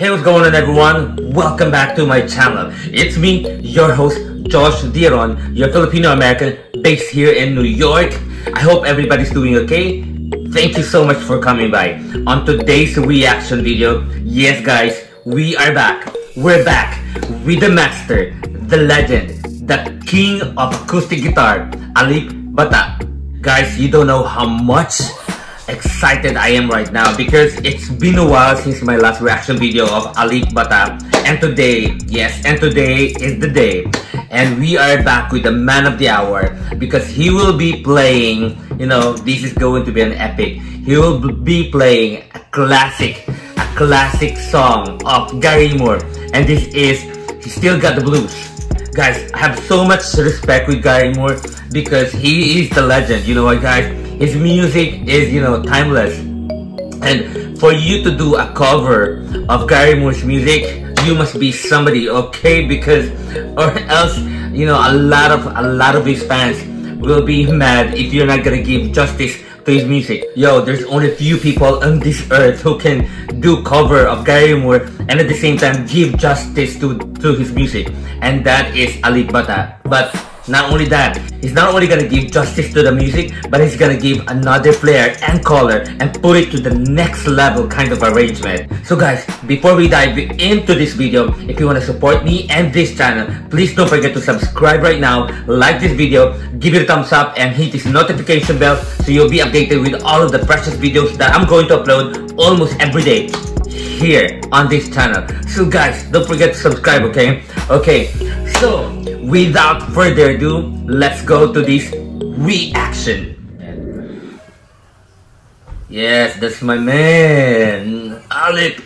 Hey, what's going on everyone? Welcome back to my channel. It's me, your host, Josh Dieron, your Filipino-American based here in New York. I hope everybody's doing okay. Thank you so much for coming by. On today's reaction video, yes guys, we are back. We're back with the master, the legend, the king of acoustic guitar, Alip Ba Ta. Guys, you don't know how much excited I am right now because it's been a while since my last reaction video of Alip Ba Ta and today, yes, and today is the day and we are back with the man of the hour because he will be playing, you know, this is going to be an epic. He will be playing a classic, a classic song of Gary Moore and this is He Still Got the Blues. Guys, I have so much respect with Gary Moore because he is the legend, you know what guys? His music is, you know, timeless. And for you to do a cover of Gary Moore's music, you must be somebody, okay? Because, or else, you know, a lot of, a lot of his fans will be mad if you're not gonna give justice to his music. Yo, there's only a few people on this earth who can do cover of Gary Moore and at the same time give justice to, to his music. And that is Alip Ba Ta. But not only that, he's not only gonna give justice to the music, but he's gonna give another flair and color and put it to the next level kind of arrangement. So guys, before we dive into this video, if you wanna support me and this channel, please don't forget to subscribe right now, like this video, give it a thumbs up, and hit this notification bell so you'll be updated with all of the precious videos that I'm going to upload almost every day here on this channel. So guys, don't forget to subscribe, okay? Okay, so without further ado, let's go to this reaction. Yes, that's my man, Alip.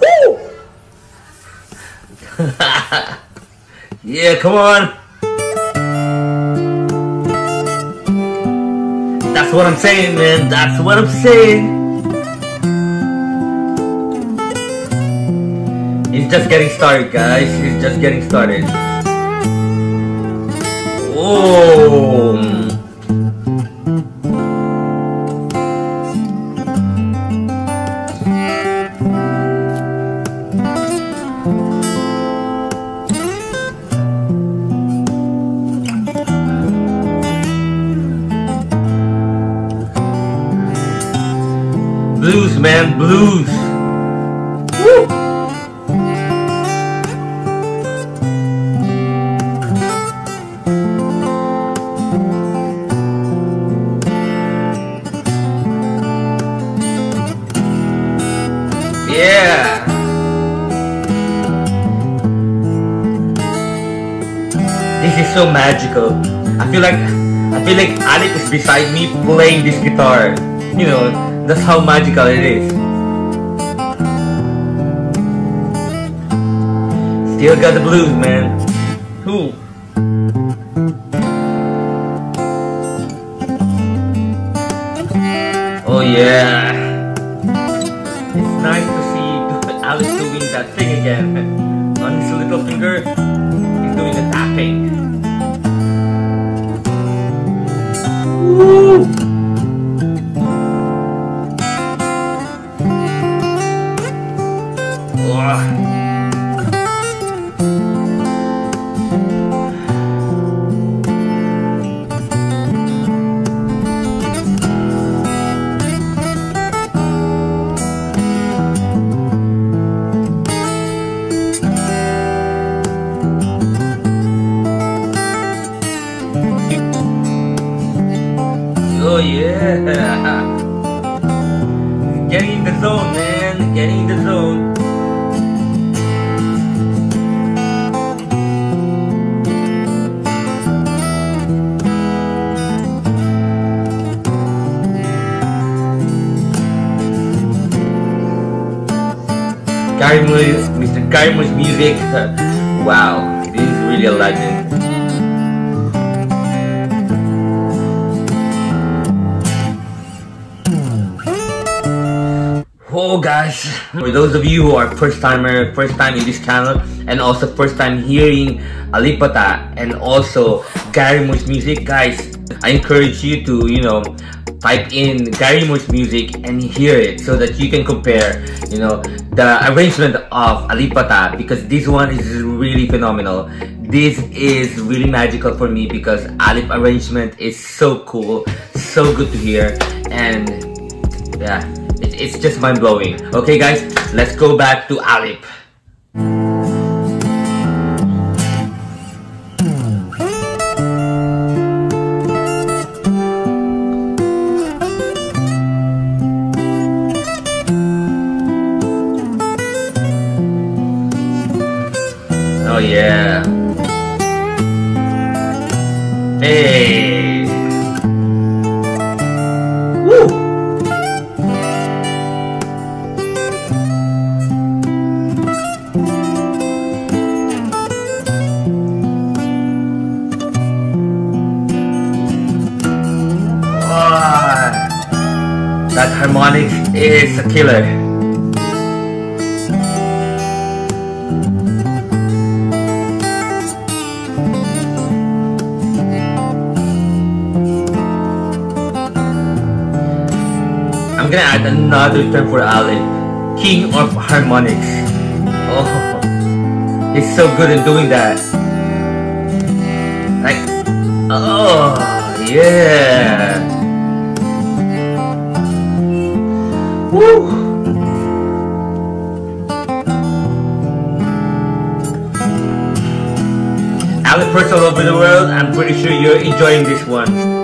Woo! yeah, come on. That's what I'm saying, man. That's what I'm saying. He's just getting started, guys. He's just getting started. Oh. Blues, man, blues. Magical. I feel like I feel like Alip is beside me playing this guitar. You know, that's how magical it is. Still got the blues, man. Who? Oh yeah. It's nice to see Alip doing that thing again. On his little finger, he's doing the tapping. Woo! Oh yeah. Getting in the zone, man. Getting in the zone. Gary Mr. Gary music. wow, this is really a legend. Oh guys, for those of you who are first timer, first time in this channel and also first time hearing Alip Ba Ta and also Gary Moore's music, guys, I encourage you to, you know, type in Gary Moore's music and hear it so that you can compare, you know, the arrangement of Alip Ba Ta because this one is really phenomenal. This is really magical for me because Alip arrangement is so cool, so good to hear, and yeah, it, it's just mind blowing. Okay, guys, let's go back to Alip. Oh yeah. Hey. Harmonic is a killer. I'm gonna add another term for Alan, King of Harmonics. Oh, he's so good in doing that. Like, oh, yeah. Woo. Alip all over the world, I'm pretty sure you're enjoying this one.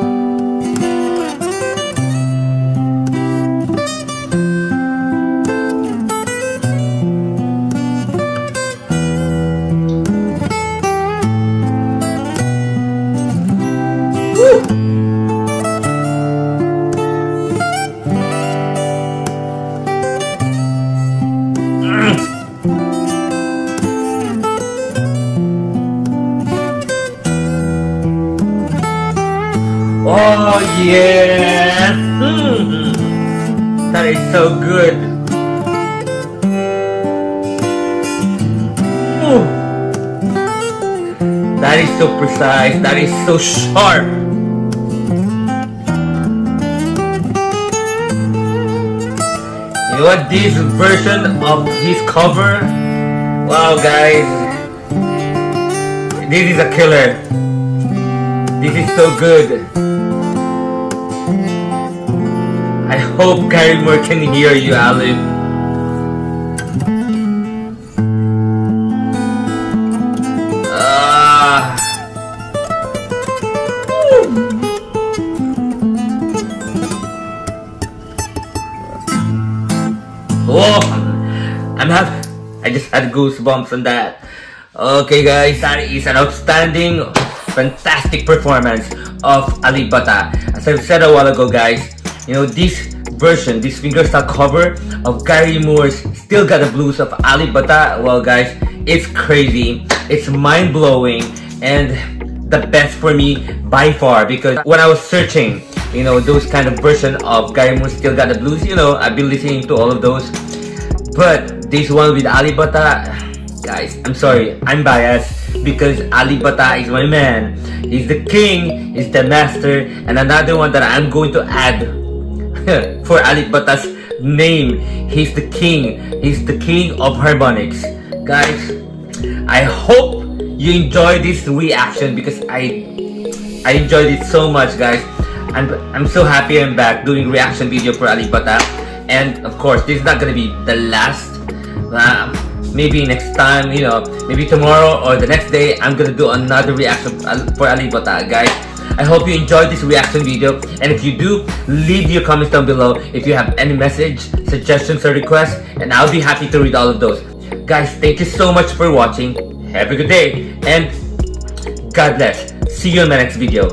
Oh yeah! Mm. That is so good. That is so precise. That is so sharp. You know what? This version of his cover. Wow, guys. This is a killer. This is so good. I hope Gary Moore can hear you, Alip. Ah. Oh, I'm happy. I just had goosebumps on that. Okay guys, that is an outstanding, fantastic performance of Alip Ba Ta. As I've said a while ago guys, you know, this version, this fingerstyle cover of Gary Moore's Still Got the Blues of Alip Ba Ta, well guys, it's crazy, it's mind-blowing, and the best for me by far because when I was searching, you know, those kind of version of Gary Moore's Still Got the Blues, you know, I've been listening to all of those, but this one with Alip Ba Ta, guys, I'm sorry, I'm biased because Alip Ba Ta is my man. He's the king, he's the master, and another one that I'm going to add for Alip Ba Ta's name. He's the king. He's the king of harmonics. Guys, I hope you enjoy this reaction because I I enjoyed it so much guys. I'm, I'm so happy I'm back doing reaction video for Alip Ba Ta. And of course, this is not gonna be the last. Uh, maybe next time, you know, maybe tomorrow or the next day, I'm gonna do another reaction for Alip Ba Ta, guys. I hope you enjoyed this reaction video and if you do, leave your comments down below if you have any message, suggestions or requests and I'll be happy to read all of those. Guys, thank you so much for watching. Have a good day and God bless. See you in my next video.